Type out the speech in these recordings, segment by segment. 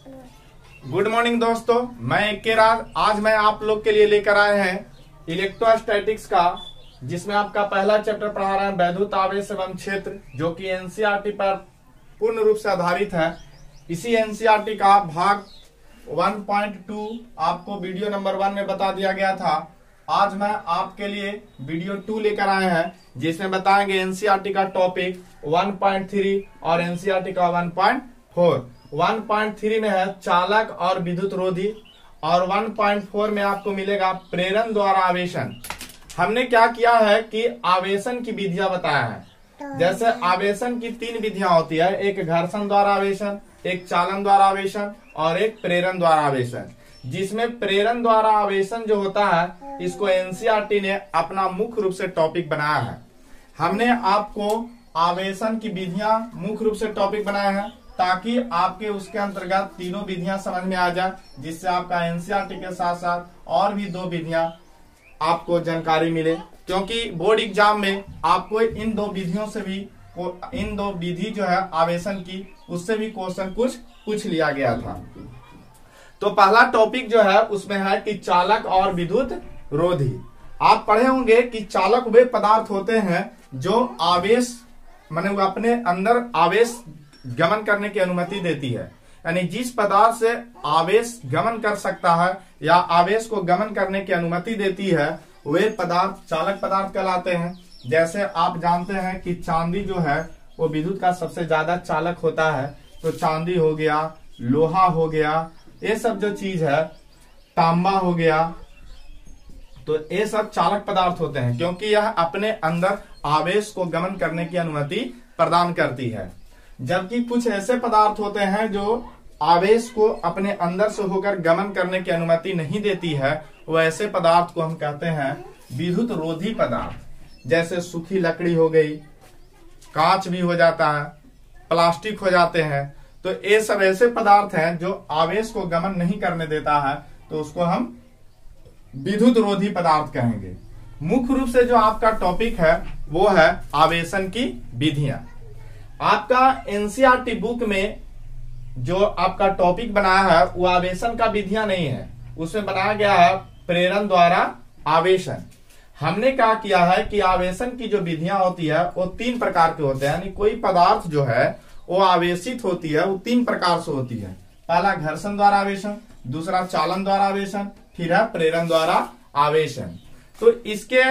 Good morning दोस्तों। मैं के राज। आज मैं आप लोग के लिए लेकर आए हैं इलेक्ट्रोस्टैटिक्स का, जिसमें आपका पहला चैप्टर पढ़ा रहे हैं वैद्युत आवेश एवं क्षेत्र, जो कि एनसीईआरटी पर पूर्ण रूप से आधारित है। इसी एनसीईआरटी का भाग 1.2 आपको वीडियो नंबर वन में बता दिया गया था। आज मैं आपके लिए वीडियो टू लेकर आए हैं, जिसमें बताएँगे एनसीईआरटी का टॉपिक 1.3 और एनसीईआरटी का 1.4 1.3 में है चालक और विद्युत रोधी और 1.4 में आपको मिलेगा प्रेरण द्वारा आवेशन। हमने क्या किया है कि आवेशन की विधियाँ बताया है। जैसे आवेशन की तीन विधियाँ होती है, एक घर्षण द्वारा आवेशन, एक चालन द्वारा आवेशन और एक प्रेरण द्वारा आवेशन। जिसमें प्रेरण द्वारा आवेशन जो होता है, इसको एनसीआरटी ने अपना मुख्य रूप से टॉपिक बनाया है। हमने आपको आवेशन की विधियाँ मुख्य रूप से टॉपिक बनाया है। ताकि आपके उसके अंतर्गत तीनों विधियाँ समझ में आ जाए, जिससे आपका एनसीआरटी के साथ साथ और भी दो विधियाँ आपको जानकारी मिले। क्योंकि बोर्ड एग्ज़ाम में आपको इन दो विधियों से भी इन दो विधि जो है आवेशन की, उससे भी क्वेश्चन कुछ, पूछ लिया गया था। तो पहला टॉपिक जो है, उसमें है कि चालक और विद्युत रोधी। आप पढ़े होंगे कि चालक वे पदार्थ होते हैं जो आवेश, माने अपने अंदर आवेश गमन करने की अनुमति देती है। यानी जिस पदार्थ से आवेश गमन कर सकता है या आवेश को गमन करने की अनुमति देती है, वे पदार्थ, चालक पदार्थ कहलाते हैं। जैसे आप जानते हैं कि चांदी जो है, वो विद्युत का सबसे ज़्यादा चालक होता है। तो चांदी हो गया, लोहा हो गया, ये सब जो चीज़ है, तांबा हो गया तो ये सब चालक पदार्थ होते हैं, क्योंकि यह अपने अंदर आवेश को गमन करने की अनुमति प्रदान करती है। जबकि कुछ ऐसे पदार्थ होते हैं जो आवेश को अपने अंदर से होकर गमन करने की अनुमति नहीं देती है। वो ऐसे पदार्थ को हम कहते हैं विद्युत रोधी पदार्थ। जैसे सूखी लकड़ी हो गई, कांच भी हो जाता है, प्लास्टिक हो जाते हैं। तो ये सब ऐसे पदार्थ हैं जो आवेश को गमन नहीं करने देता है तो उसको हम विद्युत रोधी पदार्थ कहेंगे। मुख्य रूप से जो आपका टॉपिक है, वो है आवेशन की विधियाँ। आपका एनसीआरटी बुक में जो आपका टॉपिक बनाया है, वो आवेशन का विधियाँ नहीं है। उसमें बनाया गया है प्रेरण द्वारा आवेशन। हमने कहा किया है कि आवेशन की जो विधियाँ होती है, वो तीन प्रकार के होते हैं। यानी कोई पदार्थ जो है, वो आवेशित होती है, वो तीन प्रकार से होती है। पहला घर्षण द्वारा आवेशन, दूसरा चालन द्वारा आवेशन, फिर है प्रेरण द्वारा आवेशन। तो इसके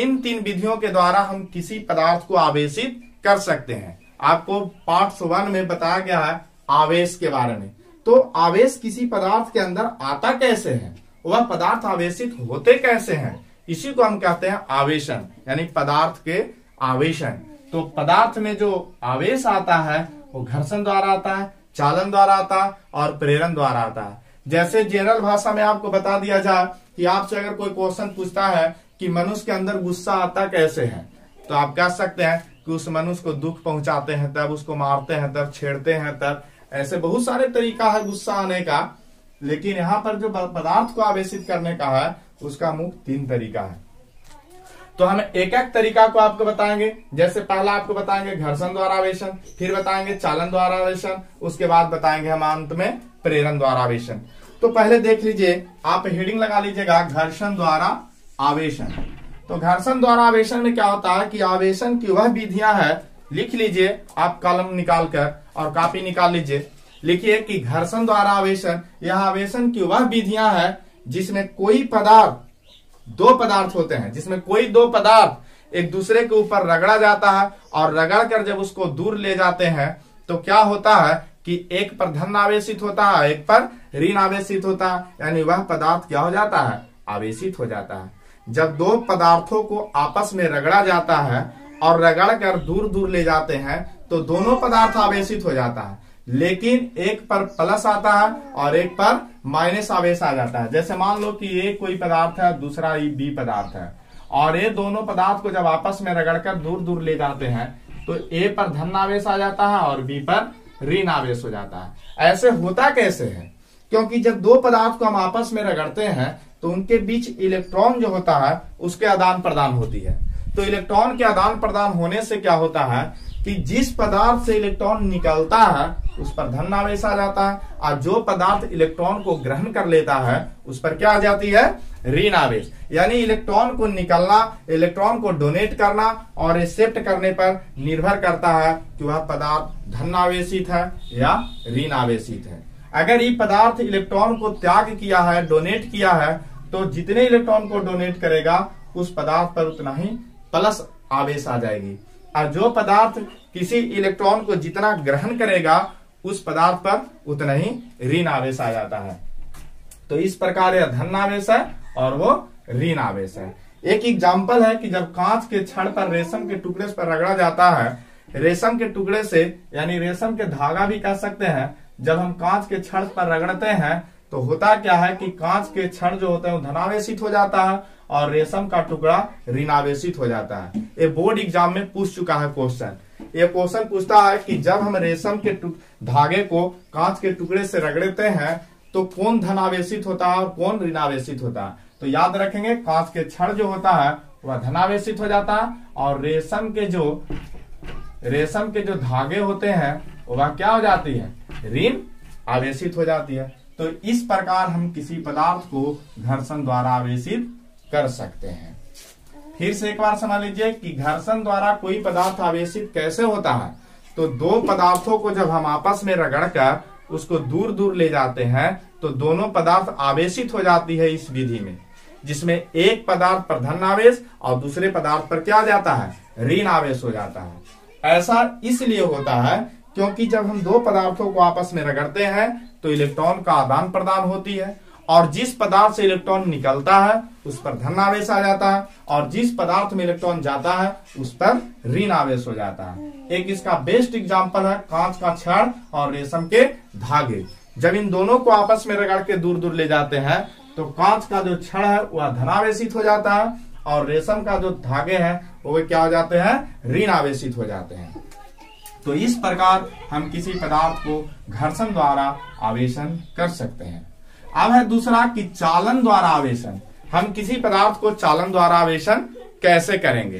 इन तीन विधियों के द्वारा हम किसी पदार्थ को आवेशित कर सकते हैं। आपको पार्ट वन में बताया गया है आवेश के बारे में। तो आवेश किसी पदार्थ के अंदर आता कैसे है? वह पदार्थ आवेशित होते कैसे हैं? इसी को हम कहते हैं आवेशन, यानी पदार्थ के आवेशन। तो पदार्थ में जो आवेश आता है, वो घर्षण द्वारा आता है, चालन द्वारा आता है और प्रेरण द्वारा आता है। जैसे जनरल भाषा में आपको बता दिया जाए कि आपसे अगर कोई क्वेश्चन पूछता है कि मनुष्य के अंदर गुस्सा आता कैसे है तो आप कह सकते हैं कि उस मनुष्य को दुख पहुंचाते हैं, तब उसको मारते हैं, तब छेड़ते हैं, तब ऐसे बहुत सारे तरीका है गुस्सा आने का। लेकिन यहाँ पर जो पदार्थ को आवेशित करने का है, उसका मुख्य तीन तरीका है। तो हम एक एक तरीका को आपको बताएँगे। जैसे पहला आपको बताएँगे घर्षण द्वारा आवेशन, फिर बताएँगे चालन द्वारा आवेशन, उसके बाद बताएँगे हम अंत में प्रेरण द्वारा आवेशन। तो पहले देख लीजिए, आप हेडिंग लगा लीजिएगा, घर्षण द्वारा आवेशन। तो घर्षण द्वारा आवेशन में क्या होता है कि आवेशन की वह विधियाँ है, लिख लीजिए, आप कलम निकाल कर और कॉपी निकाल लीजिए। लिखिए कि घर्षण द्वारा आवेशन, यह आवेशन की वह विधियाँ है जिसमें कोई पदार्थ, दो पदार्थ होते हैं, जिसमें कोई दो पदार्थ एक दूसरे के ऊपर रगड़ा जाता है और रगड़ कर जब उसको दूर ले जाते हैं तो क्या होता है कि एक पर धन आवेशित होता है, एक पर ऋण आवेशित होता है, यानी वह पदार्थ क्या हो जाता है? आवेशित हो जाता है। जब दो पदार्थों को आपस में रगड़ा जाता है और रगड़ कर दूर दूर ले जाते हैं तो दोनों पदार्थ आवेशित हो जाता है। लेकिन एक पर प्लस आता है और एक पर माइनस आवेश आ जाता है। जैसे मान लो कि ये कोई पदार्थ है, दूसरा ये बी पदार्थ है। और ये दोनों पदार्थ को जब आपस में रगड़कर दूर दूर ले जाते हैं तो ए पर धन आवेश आ जाता है और बी पर ऋण आवेश हो जाता है। ऐसे होता कैसे है? क्योंकि जब दो पदार्थ को हम आपस में रगड़ते हैं तो उनके बीच इलेक्ट्रॉन जो होता है, उसके आदान प्रदान होती है। तो इलेक्ट्रॉन के आदान प्रदान होने से क्या होता है कि जिस पदार्थ से इलेक्ट्रॉन निकलता है, उस पर धन आवेश आ जाता है, और जो पदार्थ इलेक्ट्रॉन को ग्रहण कर लेता है, उस पर क्या आ जाती है? ऋण आवेश। यानी इलेक्ट्रॉन को निकलना, इलेक्ट्रॉन को डोनेट करना और एक्सेप्ट करने पर निर्भर करता है कि वह पदार्थ धन आवेशित है या ऋण आवेशित है। अगर ये पदार्थ इलेक्ट्रॉन को त्याग किया है, डोनेट किया है तो जितने इलेक्ट्रॉन को डोनेट करेगा, उस पदार्थ पर उतना ही प्लस आवेश आ जाएगी। और जो पदार्थ किसी इलेक्ट्रॉन को जितना ग्रहण करेगा, उस पदार्थ पर उतना ही ऋण आवेश आ जाता है। तो इस प्रकार यह धन आवेश है और वो ऋण आवेश है। एक एग्ज़ाम्पल है कि जब कांच के छड़ पर रेशम के टुकड़े पर रगड़ा जाता है, रेशम के टुकड़े से, यानी रेशम के धागा भी कह सकते हैं, जब हम कांच के छड़ पर रगड़ते हैं तो होता क्या है कि कांच के क्षण जो होते हैं वो धनावेशित हो जाता है और रेशम का टुकड़ा ऋणावेशित हो जाता है। ये बोर्ड एग्ज़ाम में पूछ चुका है क्वेश्चन। ये क्वेश्चन पूछता है कि जब हम रेशम के धागे को कांच के टुकड़े से रगड़ते हैं तो कौन धनावेशित होता है और कौन ऋणावेशित होता है? तो याद रखेंगे, कांच के क्षण जो होता है, वह धनावेशित हो जाता है और रेशम के जो, रेशम के जो धागे होते हैं, वह क्या हो जाती है? ऋण आवेशित हो जाती है। तो इस प्रकार हम किसी पदार्थ को घर्षण द्वारा आवेशित कर सकते हैं। फिर से एक बार समझ लीजिए कि घर्षण द्वारा कोई पदार्थ आवेशित कैसे होता है? तो दो पदार्थों को जब हम आपस में रगड़कर उसको दूर दूर ले जाते हैं तो दोनों पदार्थ आवेशित हो जाती है इस विधि में, जिसमें एक पदार्थ पर धन आवेश और दूसरे पदार्थ पर क्या जाता है? ऋण आवेश हो जाता है। ऐसा इसलिए होता है क्योंकि जब हम दो पदार्थों को आपस में रगड़ते हैं तो इलेक्ट्रॉन का आदान प्रदान होती है और जिस पदार्थ से इलेक्ट्रॉन निकलता है, उस पर धन आवेश आ जाता है और जिस पदार्थ में इलेक्ट्रॉन जाता है, उस पर ऋण आवेश हो जाता है। एक इसका बेस्ट एग्ज़ाम्पल है, कांच का छड़ और रेशम के धागे। जब इन दोनों को आपस में रगड़ के दूर दूर ले जाते हैं तो कांच का जो छड़ है, वह धनावेशित हो जाता है और रेशम का जो धागे हैं, वो क्या हो जाते हैं? ऋण आवेशित हो जाते हैं। तो इस प्रकार हम किसी पदार्थ को घर्षण द्वारा आवेशन कर सकते हैं। अब है दूसरा कि चालन द्वारा आवेशन। हम किसी पदार्थ को चालन द्वारा आवेशन कैसे करेंगे?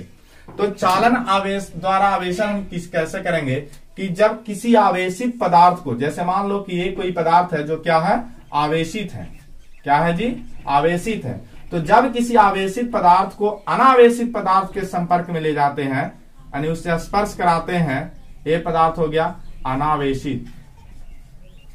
तो चालन आवेश द्वारा आवेशन हम किस, कैसे करेंगे कि जब किसी आवेशित पदार्थ को, जैसे मान लो कि ये कोई पदार्थ है जो क्या है? आवेशित है। क्या है जी? आवेशित है। तो जब किसी आवेशित पदार्थ को अनावेशित पदार्थ के संपर्क में ले जाते हैं, यानी उससे स्पर्श कराते हैं ये पदार्थ हो गया अनावेशित।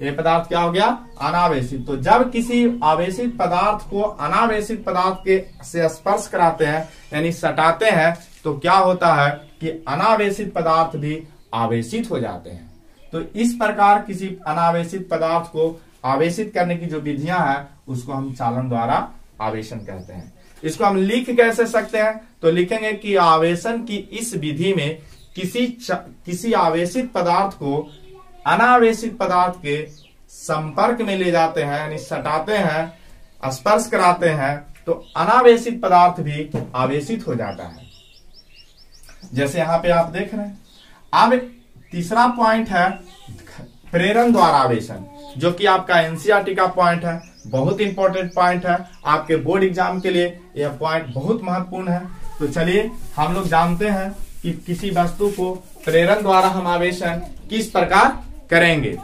ये पदार्थ क्या हो गया? अनावेशित। तो जब किसी आवेशित पदार्थ को अनावेशित पदार्थ के से स्पर्श कराते हैं, यानी सटाते हैं तो क्या होता है कि अनावेशित पदार्थ भी आवेशित हो जाते हैं। तो इस प्रकार किसी अनावेशित पदार्थ को आवेशित करने की जो विधियाँ हैं, उसको हम चालन द्वारा आवेशन कहते हैं। इसको हम लिख कैसे सकते हैं? तो लिखेंगे कि आवेशन की इस विधि में किसी किसी आवेशित पदार्थ को अनावेशित पदार्थ के संपर्क में ले जाते हैं, यानी सटाते हैं, स्पर्श कराते हैं तो अनावेशित पदार्थ भी आवेशित हो जाता है। जैसे यहाँ पे आप देख रहे हैं। अब तीसरा पॉइंट है प्रेरण द्वारा आवेशन, जो कि आपका एनसीआरटी का पॉइंट है, बहुत इंपॉर्टेंट पॉइंट है। आपके बोर्ड एग्ज़ाम के लिए यह पॉइंट बहुत महत्वपूर्ण है। तो चलिए, हम लोग जानते हैं कि किसी वस्तु को प्रेरण द्वारा हम आवेशन किस प्रकार करेंगे?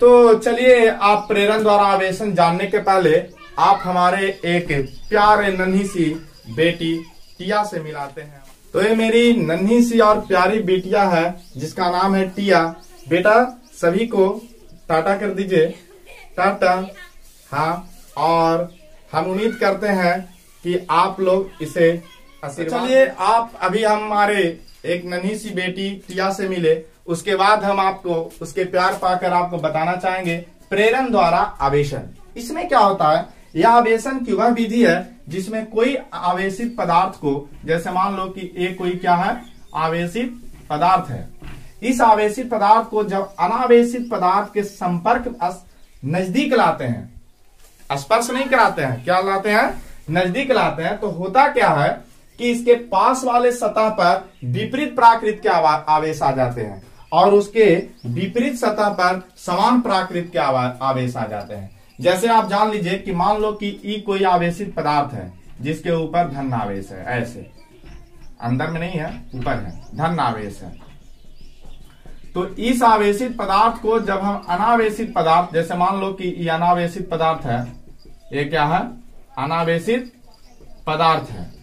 तो चलिए, आप प्रेरण द्वारा आवेशन जानने के पहले आप हमारे एक प्यारे नन्ही सी बेटी टिया से मिलाते हैं। तो ये मेरी नन्ही सी और प्यारी बेटिया है, जिसका नाम है टिया। बेटा, सभी को टाटा कर दीजिए। टाटा। हाँ और हम उम्मीद करते हैं कि आप लोग इसे चलिए आप अभी हमारे एक नन्ही सी बेटी टिया से मिले उसके बाद हम आपको उसके प्यार पाकर आपको बताना चाहेंगे प्रेरण द्वारा आवेशन। इसमें क्या होता है यह आवेशन की वह विधि है जिसमें कोई आवेशित पदार्थ को जैसे मान लो कि एक कोई क्या है आवेशित पदार्थ है। इस आवेशित पदार्थ को जब अनावेशित पदार्थ के संपर्क नज़दीक लाते हैं स्पर्श नहीं कराते हैं क्या लाते हैं नज़दीक लाते हैं तो होता क्या है कि इसके पास वाले सतह पर विपरीत प्राकृत के आवेश आ जाते हैं और उसके विपरीत सतह पर समान प्राकृत के आवेश आ जाते हैं। जैसे आप जान लीजिए कि मान लो कि ई कोई आवेशित पदार्थ है, जिसके ऊपर धन आवेश है, ऐसे। अंदर में नहीं है, ऊपर है। धन आवेश है। तो इस आवेशित पदार्थ को जब हम अनावेशित पदार्थ, जैसे मान लो कि ये अनावेशित पदार्थ है, ये क्या है? अनावेशित पदार्थ है।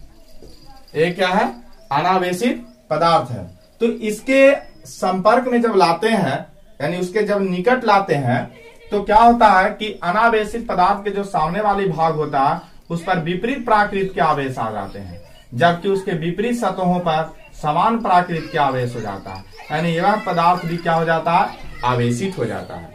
ये क्या है? अनावेशित पदार्थ है। तो इसके संपर्क में जब लाते हैं, यानी उसके जब निकट लाते हैं तो क्या होता है कि अनावेशित पदार्थ के जो सामने वाली भाग होता है, उस पर विपरीत प्राकृत के आवेश आ जाते हैं। जबकि उसके विपरीत सतहों पर समान प्राकृत के आवेश हो जाता है। यानी यह पदार्थ भी क्या हो जाता है? आवेशित हो जाता है।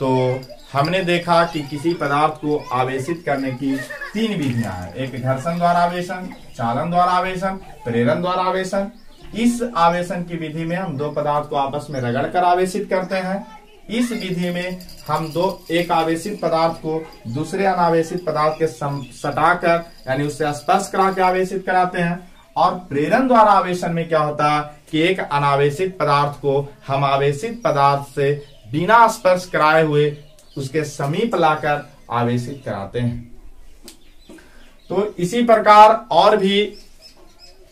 तो हमने देखा कि किसी पदार्थ को आवेशित करने की तीन विधियाँ हैं। एक घर्षण द्वारा आवेशन, चालन द्वारा आवेशन, प्रेरण द्वारा आवेशन। इस आवेशन की विधि में हम दो पदार्थ को आपस में रगड़ कर आवेशित करते हैं। इस विधि में हम दो एक आवेशित पदार्थ को दूसरे अनावेशित पदार्थ के सटाकर, यानी उससे स्पर्श करा के आवेशित कराते हैं। और प्रेरण द्वारा आवेशन में क्या होता है कि एक अनावेशित पदार्थ को हम आवेशित पदार्थ से बिना स्पर्श कराए हुए उसके समीप लाकर आवेशित कराते हैं। तो इसी प्रकार और भी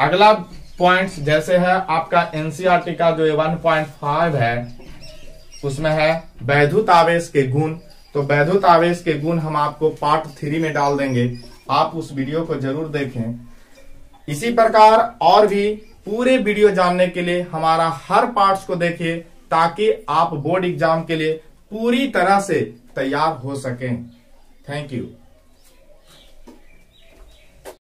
अगला पॉइंट्स जैसे है, आपका एनसीआरटी e का जो 1.5 है, उसमें है वैधुत आवेश के गुण। तो वैधुत आवेश के गुण हम आपको पार्ट थ्री में डाल देंगे। आप उस वीडियो को ज़रूर देखें। इसी प्रकार और भी पूरे वीडियो जानने के लिए हमारा हर पार्ट्स को देखिए, ताकि आप बोर्ड एग्ज़ाम के लिए पूरी तरह से तैयार हो सकें। Thank you